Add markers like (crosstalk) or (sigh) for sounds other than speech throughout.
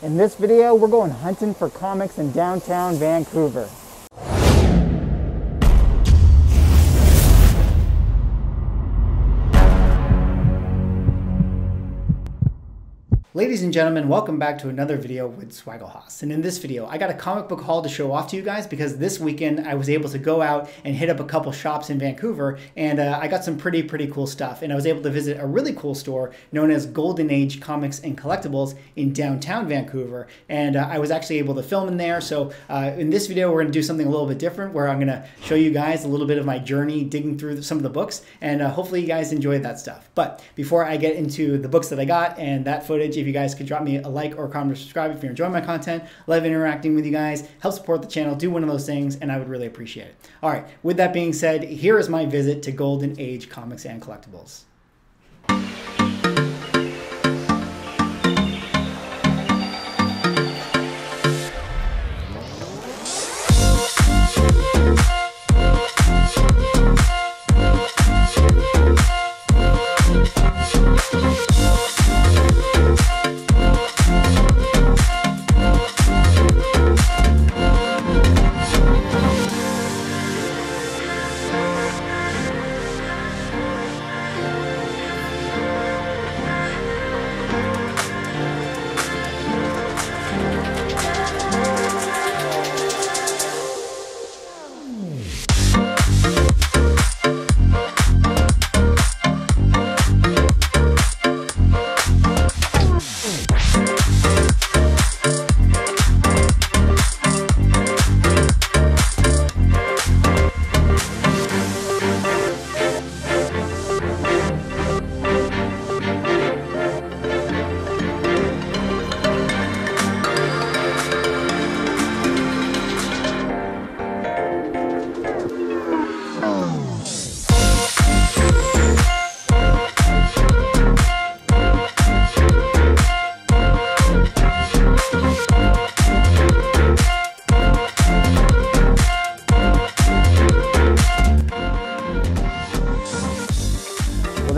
In this video, we're going hunting for comics in downtown Vancouver. Ladies and gentlemen, welcome back to another video with Swaggle And in this video, I got a comic book haul to show off to you guys because this weekend I was able to go out and hit up a couple shops in Vancouver and uh, I got some pretty, pretty cool stuff. And I was able to visit a really cool store known as Golden Age Comics and Collectibles in downtown Vancouver. And uh, I was actually able to film in there. So uh, in this video, we're going to do something a little bit different where I'm going to show you guys a little bit of my journey digging through some of the books. And uh, hopefully you guys enjoyed that stuff. But before I get into the books that I got and that footage, if you guys could drop me a like or a comment or subscribe if you're enjoying my content. Love interacting with you guys. Help support the channel. Do one of those things, and I would really appreciate it. All right, with that being said, here is my visit to Golden Age Comics and Collectibles.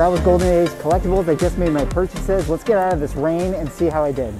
That was Golden Age Collectibles. I just made my purchases. Let's get out of this rain and see how I did.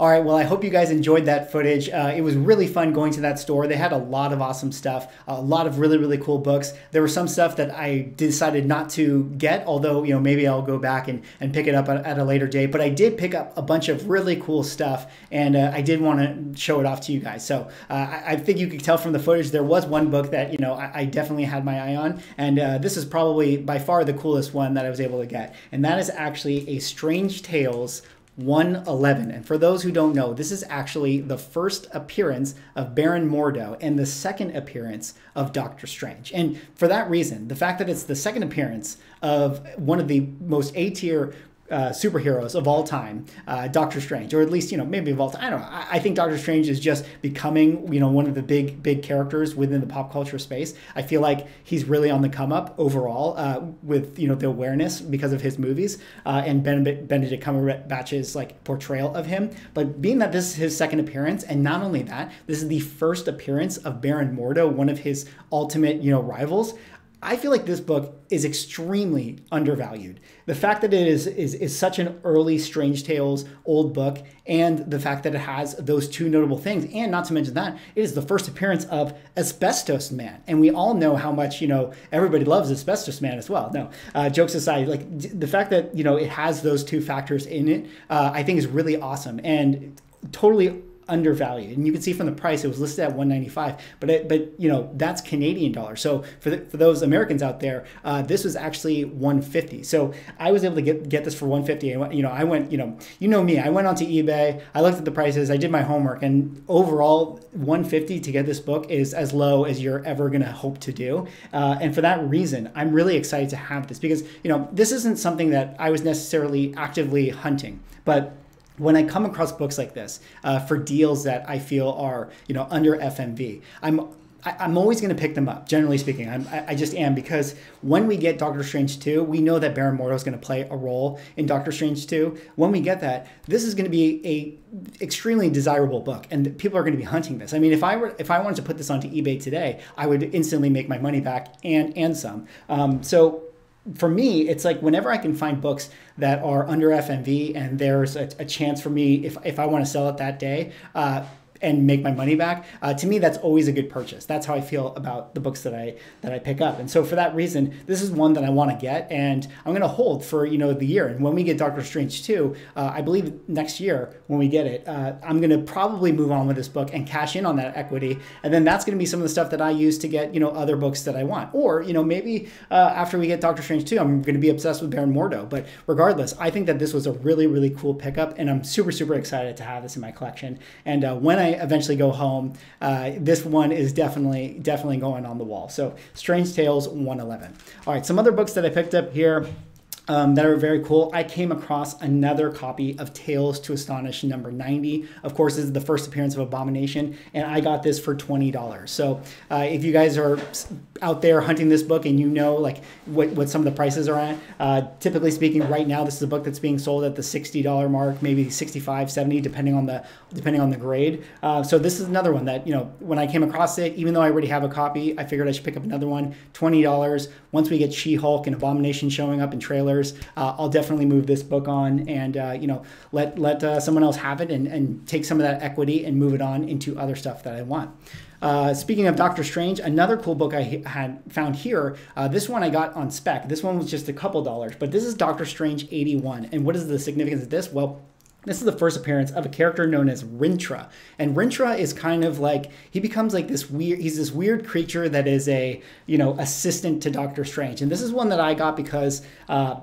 All right, well, I hope you guys enjoyed that footage. Uh, it was really fun going to that store. They had a lot of awesome stuff, a lot of really, really cool books. There was some stuff that I decided not to get, although, you know, maybe I'll go back and, and pick it up at, a later date. But I did pick up a bunch of really cool stuff, and uh, I did want to show it off to you guys. So uh, I, I, think you could tell from the footage, there was one book that, you know, I, I definitely had my eye on, and uh, this is probably by far the coolest one that I was able to get. And that is actually a Strange Tales 111. And for those who don't know, this is actually the first appearance of Baron Mordo and the second appearance of Doctor Strange. And for that reason, the fact that it's the second appearance of one of the most A tier uh, superheroes of all time, uh, Doctor Strange, or at least you know maybe of all time. I don't know. I, I, think Doctor Strange is just becoming you know one of the big big characters within the pop culture space. I feel like he's really on the come up overall uh, with you know the awareness because of his movies uh, and Benedict, Benedict Cumberbatch's like portrayal of him. But being that this is his second appearance, and not only that, this is the first appearance of Baron Mordo, one of his ultimate you know rivals. I feel like this book is extremely undervalued. The fact that it is, is, is such an early Strange Tales old book, and the fact that it has those two notable things, and not to mention that, it is the first appearance of Asbestos Man. And we all know how much, you know, everybody loves Asbestos Man as well. No, uh, jokes aside, like the fact that, you know, it has those two factors in it, uh, I think is really awesome and totally undervalued. And you can see from the price, it was listed at 195, but it, but you know that's Canadian dollar. So for the, for those Americans out there, uh, this was actually 150. So I was able to get get this for 150. And, you know, I went, you know, you know me, I went onto eBay, I looked at the prices, I did my homework, and overall 150 to get this book is as low as you're ever going to hope to do. Uh, and for that reason, I'm really excited to have this because you know this isn't something that I was necessarily actively hunting, but when I come across books like this uh, for deals that I feel are you know under FMV, I'm I, am always going to pick them up. Generally speaking, I'm, I, just am because when we get Doctor Strange 2, we know that Baron Mordo is going to play a role in Doctor Strange 2. When we get that, this is going to be a extremely desirable book, and people are going to be hunting this. I mean, if I were if I wanted to put this onto eBay today, I would instantly make my money back and and some. Um, so for me, it's like whenever I can find books that are under FMV and there's a, a chance for me, if, if I want to sell it that day, uh, and make my money back uh, to me that's always a good purchase. That's how i feel about the books that i that i pick up. And so for that reason this is one that i want to get and i'm going to hold for you know the year. And when we get doctor strange 2 uh, i believe next year when we get it uh, i'm going to probably move on with this book and cash in on that equity. And then that's going to be some of the stuff that i use to get you know other books that i want. Or you know maybe uh, after we get doctor strange 2 i'm going to be obsessed with baron mordo. But regardless i think that this was a really really cool pickup and i'm super super excited to have this in my collection. And uh, when i eventually go home, uh, this one is definitely definitely going on the wall. So Strange Tales 111. All right, some other books that I picked up here. Um, that are very cool. I came across another copy of Tales to Astonish number 90. Of course, this is the first appearance of Abomination, and I got this for $20. So uh, if you guys are out there hunting this book and you know like what, what some of the prices are at, uh, typically speaking, right now this is a book that's being sold at the $60 mark, maybe 65, 70, depending on the depending on the grade. Uh, so this is another one that you know when I came across it, even though I already have a copy, I figured I should pick up another one. $20. Once we get She-Hulk and Abomination showing up in trailers uh, I'll definitely move this book on and uh, you know let let uh, someone else have it and, and take some of that equity and move it on into other stuff that I want. Uh, speaking of Doctor Strange, another cool book I had found here. Uh, this one I got on spec. This one was just a couple dollars, but this is Doctor Strange 81. And what is the significance of this? Well, this is the first appearance of a character known as Rintrah. And Rintrah is kind of like he becomes like this weird he's this weird creature that is a, you know, assistant to Doctor Strange. And this is one that I got because uh,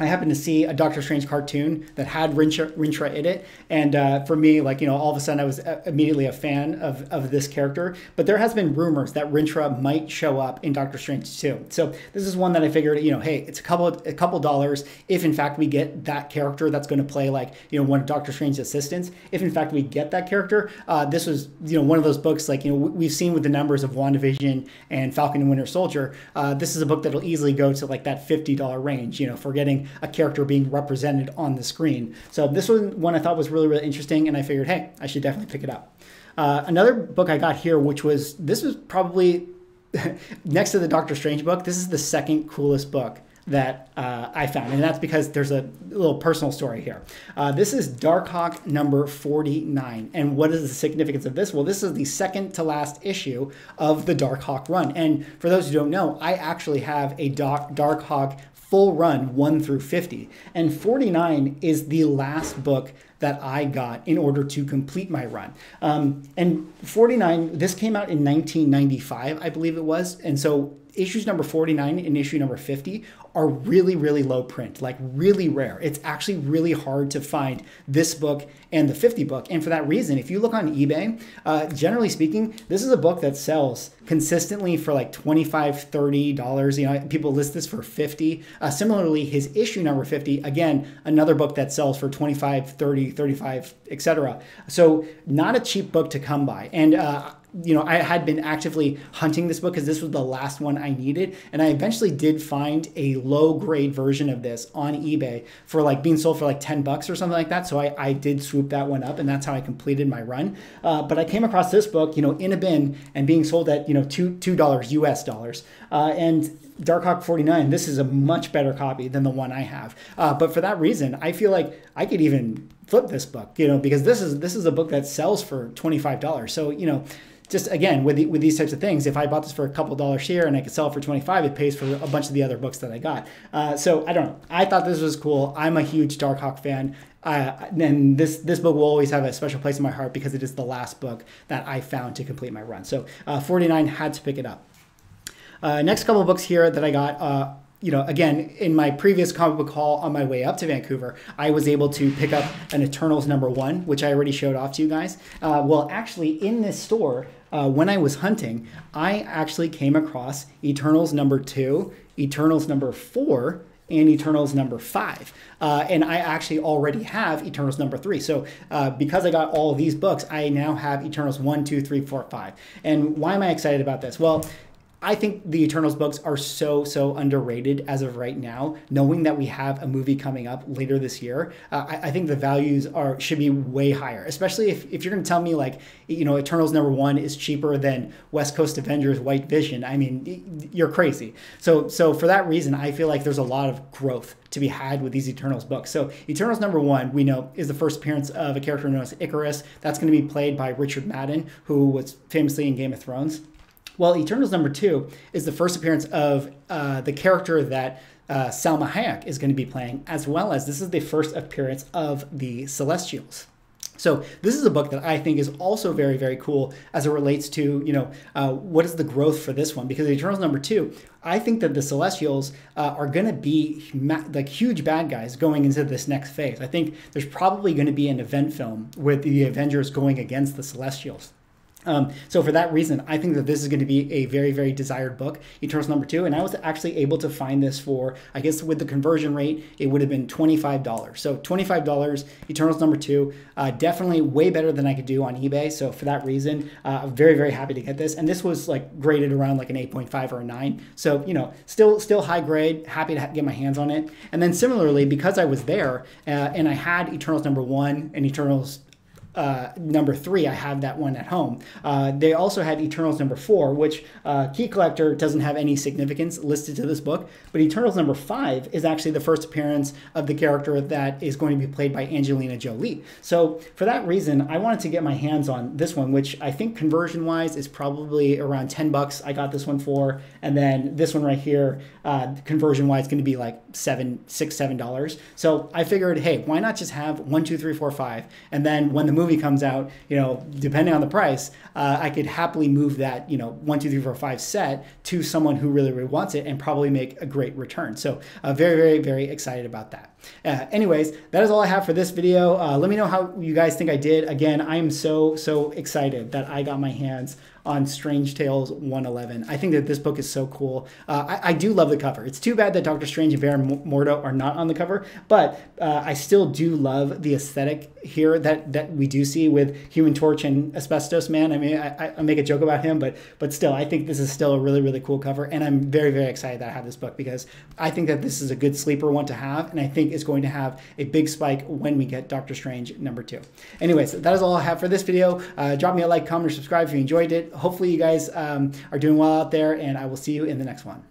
I happened to see a Doctor Strange cartoon that had Rintra, Rintrah in it, and uh, for me, like you know, all of a sudden I was uh, immediately a fan of, of this character. But there has been rumors that Rintrah might show up in Doctor Strange too. So this is one that I figured, you know, hey, it's a couple a couple dollars if in fact we get that character that's going to play like you know one of Doctor Strange's assistants. If in fact we get that character, uh, this was you know one of those books like you know we've seen with the numbers of WandaVision and Falcon and Winter Soldier. Uh, this is a book that'll easily go to like that fifty dollar range. You know, for getting a character being represented on the screen. So this was one I thought was really, really interesting, and I figured, hey, I should definitely pick it up. Uh, another book I got here, which was this was probably (laughs) next to the Doctor Strange book. This is the second coolest book that uh, I found, and that's because there's a little personal story here. Uh, this is Darkhawk number 49, and what is the significance of this? Well, this is the second to last issue of the Darkhawk run, and for those who don't know, I actually have a Dark Darkhawk full run 1 through 50. And 49 is the last book that I got in order to complete my run. Um, and 49, this came out in 1995, I believe it was. And so issues number 49 and issue number 50 are really, really low print, like really rare. It's actually really hard to find this book and the 50 book. And for that reason, if you look on eBay, uh, generally speaking, this is a book that sells consistently for like 25 $30. You know, people list this for 50 uh, Similarly, his issue number 50, again, another book that sells for 25 30 35 etc. So not a cheap book to come by. And uh, you know, I had been actively hunting this book because this was the last one I needed. And I eventually did find a low grade version of this on eBay for like being sold for like 10 bucks or something like that. So I, I did swoop that one up and that's how I completed my run. Uh, but I came across this book, you know, in a bin and being sold at, you know, two, $2 US dollars. Uh, and Darkhawk 49, this is a much better copy than the one I have. Uh, but for that reason, I feel like I could even flip this book, you know, because this is this is a book that sells for $25. So, you know, just again with the, with these types of things, if I bought this for a couple dollars here and I could sell it for 25, it pays for a bunch of the other books that I got. Uh, so I don't know. I thought this was cool. I'm a huge Darkhawk fan. Uh, and this this book will always have a special place in my heart because it is the last book that I found to complete my run. So uh, 49 had to pick it up. Uh, next couple books here that I got uh, you know, again, in my previous comic book haul on my way up to Vancouver, I was able to pick up an Eternals number one, which I already showed off to you guys. Uh, well, actually, in this store, uh, when I was hunting, I actually came across Eternals number two, Eternals number four, and Eternals number five. Uh, and I actually already have Eternals number three. So uh, because I got all these books, I now have Eternals one, two, three, four, five. And why am I excited about this? Well, I think the Eternals books are so, so underrated as of right now. Knowing that we have a movie coming up later this year, uh, I, I, think the values are should be way higher, especially if, if you're going to tell me, like, you know, Eternals number one is cheaper than West Coast Avengers White Vision. I mean, you're crazy. So, so for that reason, I feel like there's a lot of growth to be had with these Eternals books. So, Eternals number one, we know, is the first appearance of a character known as Icarus. That's going to be played by Richard Madden, who was famously in Game of Thrones. Well, Eternals number two is the first appearance of uh, the character that uh, Salma Hayek is going to be playing, as well as this is the first appearance of the Celestials. So this is a book that I think is also very, very cool as it relates to, you know, uh, what is the growth for this one? Because Eternals number two, I think that the Celestials uh, are going to be like huge bad guys going into this next phase. I think there's probably going to be an event film with the Avengers going against the Celestials. Um, so for that reason, I think that this is going to be a very, very desired book, Eternals number two. And I was actually able to find this for, I guess with the conversion rate, it would have been $25. So $25, Eternals number two, uh, definitely way better than I could do on eBay. So for that reason, uh, I'm very, very happy to get this. And this was like graded around like an 8.5 or a nine. So, you know, still, still high grade, happy to get my hands on it. And then similarly, because I was there uh, and I had Eternals number one and Eternals uh, number three, I have that one at home. Uh, they also had Eternals number four, which uh, Key Collector doesn't have any significance listed to this book, but Eternals number five is actually the first appearance of the character that is going to be played by Angelina Jolie. So for that reason, I wanted to get my hands on this one, which I think conversion wise is probably around 10 bucks. I got this one for, and then this one right here, uh, conversion wise, going to be like seven, six, seven dollars. So I figured, hey, why not just have one, two, three, four, five, and then when the movie comes out, you know, depending on the price, uh, I could happily move that, you know, one, two, three, four, five set to someone who really, really wants it and probably make a great return. So uh, very, very, very excited about that. Uh, anyways, that is all I have for this video. Uh, let me know how you guys think I did. Again, I am so, so excited that I got my hands on Strange Tales 111. I think that this book is so cool. Uh, I, I, do love the cover. It's too bad that Doctor Strange and Baron Mordo are not on the cover, but uh, I still do love the aesthetic here that that we do see with Human Torch and Asbestos Man. I mean, I, I make a joke about him, but but still, I think this is still a really really cool cover, and I'm very very excited that I have this book because I think that this is a good sleeper one to have, and I think is going to have a big spike when we get Doctor Strange number two. Anyways, that is all I have for this video. Uh, drop me a like, comment, or subscribe if you enjoyed it hopefully you guys um, are doing well out there, and I will see you in the next one.